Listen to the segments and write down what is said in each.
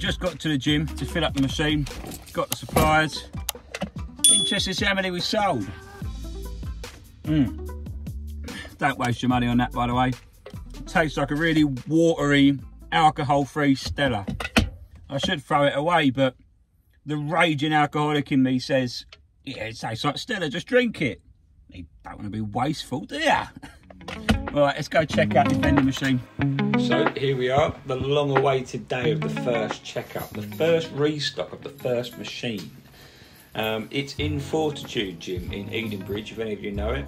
to the gym to fill up the machine. Got the supplies. Interested to see how many we sold. Mm. Don't waste your money on that, by the way. Tastes like a really watery, alcohol-free Stella. I should throw it away, but the raging alcoholic in me says, yeah, it tastes like Stella, just drink it. You don't want to be wasteful, do ya? Right, let's go check out the vending machine. So here we are, the long awaited day of the first checkup, the first restock of the first machine. Um, it's in Fortitude Gym in Edenbridge, if any of you know it.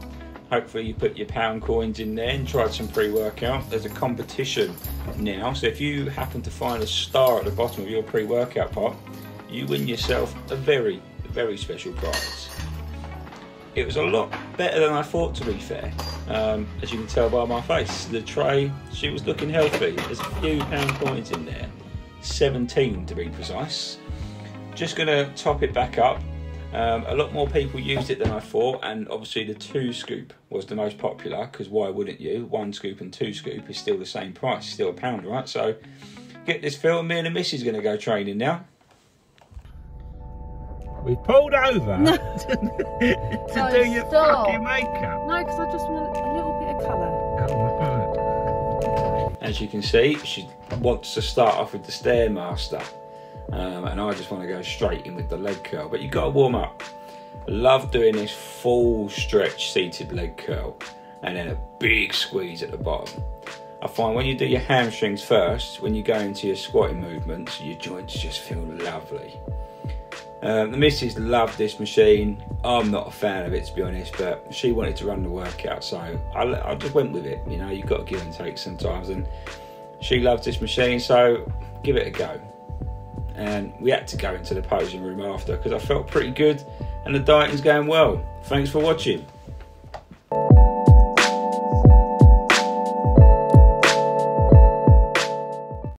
Hopefully you put your pound coins in there and tried some pre-workout. There's a competition now, so if you happen to find a star at the bottom of your pre-workout pot, you win yourself a very, very special prize it was a lot better than I thought to be fair. Um, as you can tell by my face, the tray, she was looking healthy. There's a few pound coins in there, 17 to be precise. Just gonna top it back up. Um, a lot more people used it than I thought, and obviously the two scoop was the most popular because why wouldn't you? One scoop and two scoop is still the same price, still a pound, right? So get this filled. Me and the missus gonna go training now. We pulled over No. to No, do your stop. fucking makeup. No, because I just want a, a little bit of colour. As you can see, she wants to start off with the Stairmaster, um, and I just want to go straight in with the leg curl. But you've got to warm up. I love doing this full stretch seated leg curl, and then a big squeeze at the bottom. I find when you do your hamstrings first, when you go into your squatting movements, your joints just feel lovely. Um, the missus loved this machine. I'm not a fan of it to be honest, but she wanted to run the workout, so I, I just went with it. You know, you've got to give and take sometimes, and she loved this machine, so give it a go. And we had to go into the posing room after because I felt pretty good, and the dieting's going well. Thanks for watching.